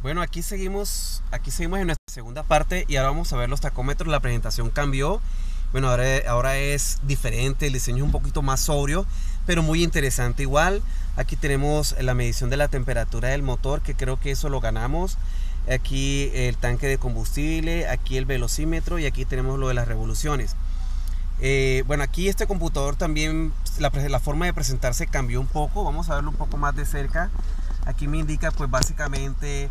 Bueno, aquí seguimos, aquí seguimos en nuestra segunda parte y ahora vamos a ver los tacómetros. La presentación cambió. Bueno, ahora, es diferente, el diseño es un poquito más sobrio, pero muy interesante igual. Aquí tenemos la medición de la temperatura del motor, que creo que eso lo ganamos. Aquí el tanque de combustible, aquí el velocímetro y aquí tenemos lo de las revoluciones. Eh, bueno, aquí este computador también, la forma de presentarse cambió un poco. Vamos a verlo un poco más de cerca. Aquí me indica pues básicamente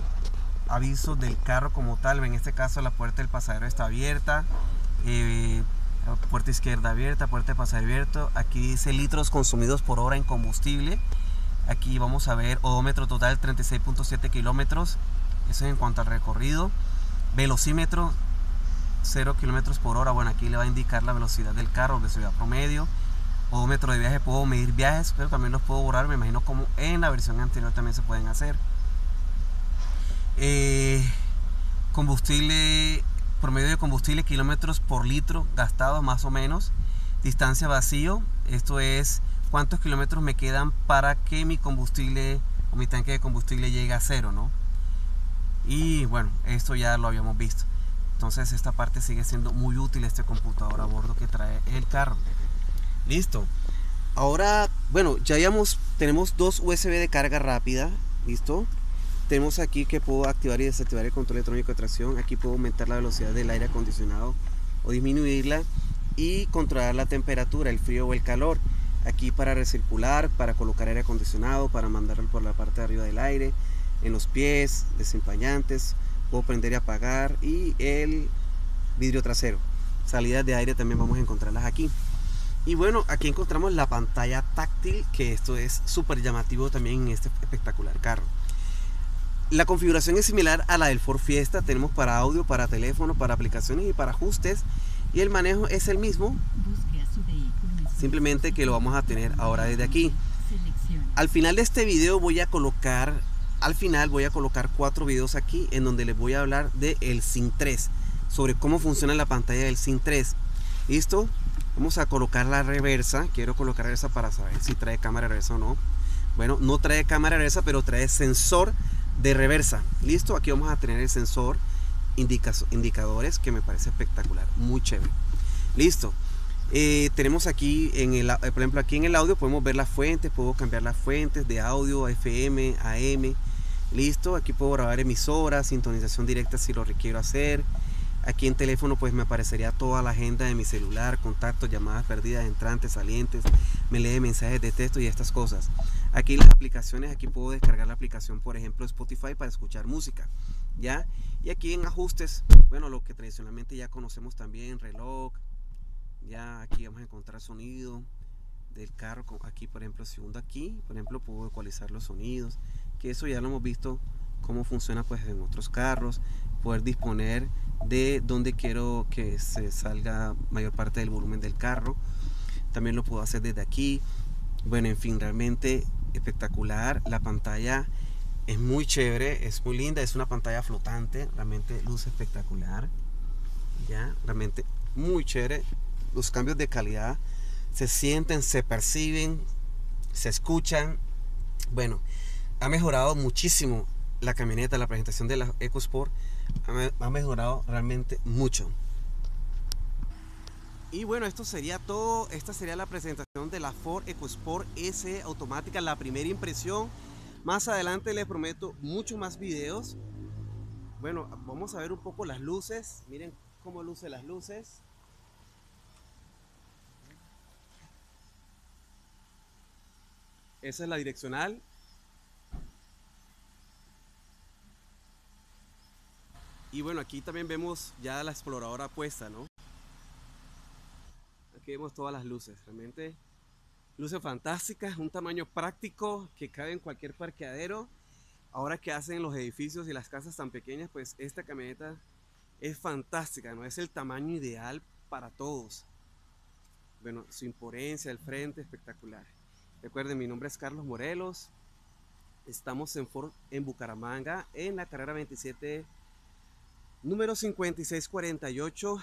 avisos del carro como tal. En este caso la puerta del pasajero está abierta. Eh, puerta izquierda abierta, puerta de pasajero abierto. Aquí dice litros consumidos por hora en combustible. Aquí vamos a ver odómetro total 36.7 kilómetros. Eso es en cuanto al recorrido. Velocímetro 0 kilómetros por hora. Bueno, aquí le va a indicar la velocidad del carro, velocidad promedio. Odómetro de viaje, puedo medir viajes, pero también los puedo borrar. Me imagino como en la versión anterior también se pueden hacer. Eh, combustible, promedio de combustible, kilómetros por litro gastado más o menos. Distancia vacío, esto es cuántos kilómetros me quedan para que mi combustible o mi tanque de combustible llegue a cero, ¿no? Y bueno, esto ya lo habíamos visto. Entonces esta parte sigue siendo muy útil este computador a bordo que trae el carro. Listo. Ahora, bueno, ya tenemos dos USB de carga rápida, ¿listo? Tenemos aquí que puedo activar y desactivar el control electrónico de tracción. Aquí puedo aumentar la velocidad del aire acondicionado o disminuirla y controlar la temperatura, el frío o el calor. Aquí para recircular, para colocar aire acondicionado, para mandarlo por la parte de arriba del aire, en los pies, desempañantes, puedo prender y apagar y el vidrio trasero. Salidas de aire también vamos a encontrarlas aquí. Y bueno, aquí encontramos la pantalla táctil, que esto es súper llamativo también en este espectacular carro. La configuración es similar a la del Ford Fiesta. Tenemos para audio, para teléfono, para aplicaciones y para ajustes. Y el manejo es el mismo. Simplemente que lo vamos a tener ahora desde aquí. Al final de este video voy a colocar, al final voy a colocar cuatro videos aquí en donde les voy a hablar del el SYNC 3. Sobre cómo funciona la pantalla del SYNC 3. ¿Listo? Vamos a colocar la reversa. Quiero colocar reversa para saber si trae cámara reversa o no. Bueno, no trae cámara reversa, pero trae sensor de reversa. Listo, aquí vamos a tener el sensor indicadores que me parece espectacular, muy chévere. Listo. Eh, tenemos aquí, en el, eh, por ejemplo, aquí en el audio podemos ver las fuentes, puedo cambiar las fuentes de audio, FM, AM. Listo, aquí puedo grabar emisoras, sintonización directa si lo requiero hacer. Aquí en teléfono pues me aparecería toda la agenda de mi celular, contactos, llamadas perdidas, entrantes, salientes, me lee mensajes de texto y estas cosas. Aquí las aplicaciones, aquí puedo descargar la aplicación, por ejemplo, Spotify para escuchar música, ¿ya? Y aquí en ajustes, bueno, lo que tradicionalmente ya conocemos también, reloj, ya aquí vamos a encontrar sonido del carro, aquí por ejemplo, segundo aquí, por ejemplo, puedo ecualizar los sonidos, que eso ya lo hemos visto cómo funciona pues en otros carros, poder disponer de donde quiero que se salga mayor parte del volumen del carro. También lo puedo hacer desde aquí. Bueno, en fin, realmente espectacular. La pantalla es muy chévere, es muy linda, es una pantalla flotante, realmente luce espectacular. Ya, realmente muy chévere. Los cambios de calidad se sienten, se perciben, se escuchan. Bueno, ha mejorado muchísimo la camioneta, la presentación de la EcoSport ha mejorado realmente mucho. Y bueno, esto sería todo. Esta sería la presentación de la Ford EcoSport S automática, la primera impresión. Más adelante les prometo muchos más videos. Bueno, vamos a ver un poco las luces. Miren cómo luce las luces. Esa es la direccional. Y bueno, aquí también vemos ya la exploradora puesta, ¿no? Aquí vemos todas las luces, realmente luces fantásticas, un tamaño práctico que cabe en cualquier parqueadero. Ahora que hacen los edificios y las casas tan pequeñas, pues esta camioneta es fantástica, ¿no? Es el tamaño ideal para todos. Bueno, su imponencia, el frente, espectacular. Recuerden, mi nombre es Carlos Morelos. Estamos en, en Bucaramanga, en la carrera 27 Número 5648.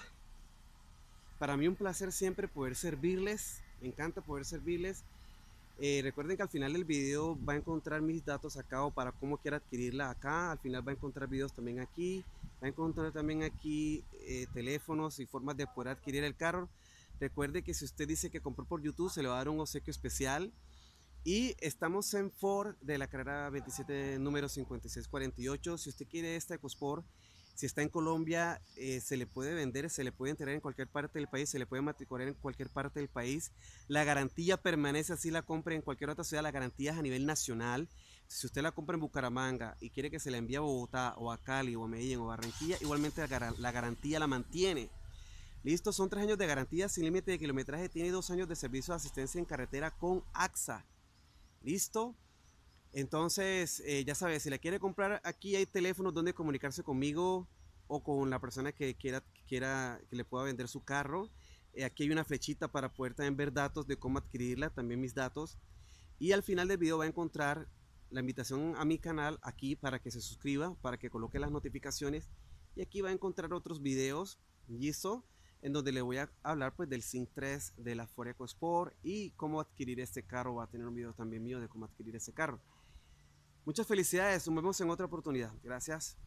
Para mí un placer siempre poder servirles. Me encanta poder servirles. Eh, recuerden que al final del video va a encontrar mis datos acá o para cómo quiera adquirirla acá. Al final va a encontrar videos también aquí. Va a encontrar también aquí eh, teléfonos y formas de poder adquirir el carro. Recuerde que si usted dice que compró por YouTube se le va a dar un obsequio especial. Y estamos en Ford de la carrera 27 número 5648. Si usted quiere esta EcoSport si está en Colombia, eh, se le puede vender, se le puede entregar en cualquier parte del país, se le puede matricular en cualquier parte del país. La garantía permanece así la compra en cualquier otra ciudad, la garantía es a nivel nacional. Si usted la compra en Bucaramanga y quiere que se la envíe a Bogotá o a Cali o a Medellín o a Barranquilla, igualmente la, garantía la mantiene. Listo, son tres años de garantía sin límite de kilometraje, tiene dos años de servicio de asistencia en carretera con AXA. Listo. Entonces, eh, ya sabes, si la quiere comprar, aquí hay teléfonos donde comunicarse conmigo o con la persona que quiera, que, le pueda vender su carro. Eh, aquí hay una flechita para poder también ver datos de cómo adquirirla, también mis datos. Y al final del video va a encontrar la invitación a mi canal aquí para que se suscriba, para que coloque las notificaciones. Y aquí va a encontrar otros videos, listo, en donde le voy a hablar pues del Sync 3 de la Ford EcoSport y cómo adquirir este carro. Va a tener un video también mío de cómo adquirir este carro. Muchas felicidades, nos vemos en otra oportunidad. Gracias.